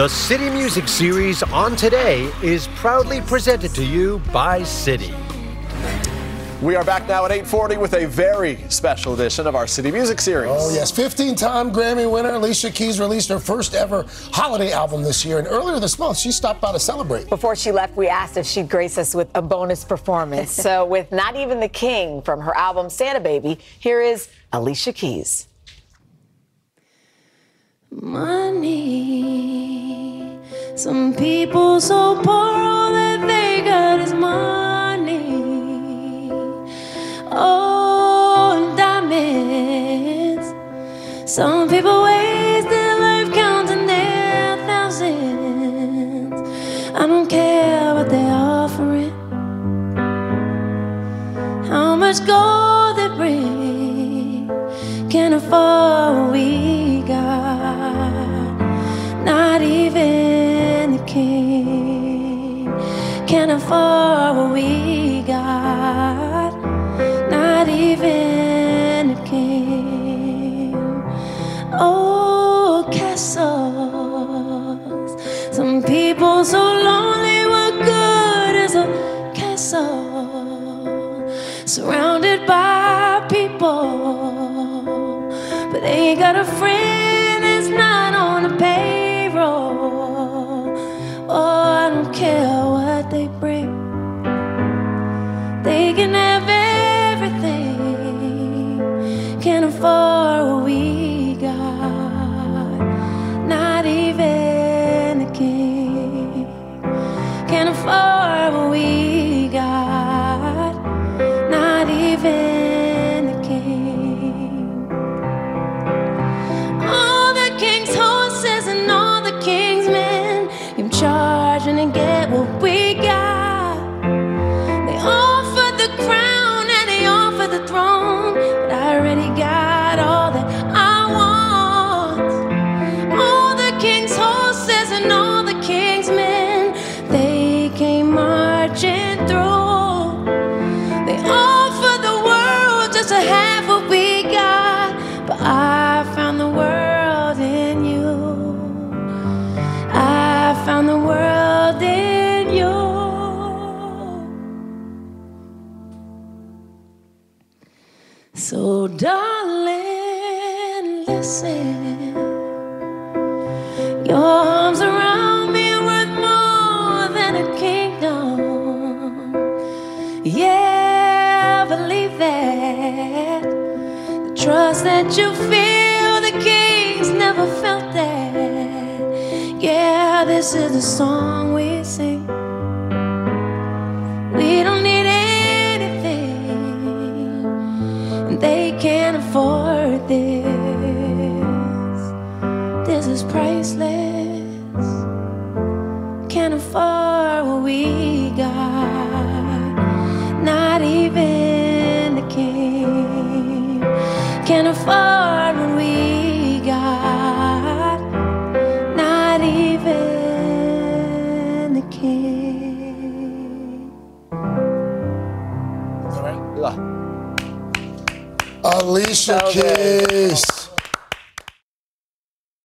The Citi Music Series on Today is proudly presented to you by Citi. We are back now at 8:40 with a very special edition of our Citi Music Series. Oh yes, 15-time Grammy winner Alicia Keys released her first ever holiday album this year, and earlier this month she stopped by to celebrate. Before she left, we asked if she'd grace us with a bonus performance. so, with Not Even the King from her album Santa Baby, here is Alicia Keys. Money. Some people so poor, all that they got is money. Oh, diamonds. Some people waste their life counting their thousands. I don't care what they're offering, how much gold they bring. Can't afford what we got, not even king. Can't afford what we got not even a king. Oh, castles. Some people so lonely, what good is a castle? Surrounded by people, but they ain't got a friend that's not on the payroll. Care what they bring. They can have everything, darling, listen. Your arms around me are worth more than a kingdom. Yeah, believe that. The trust that you feel, the kings never felt that. Yeah, this is the song we sing. They can't afford this. This is priceless. Can't afford what we got. Not even the king Can't afford what we got. Not even the king. Alicia So. Keys.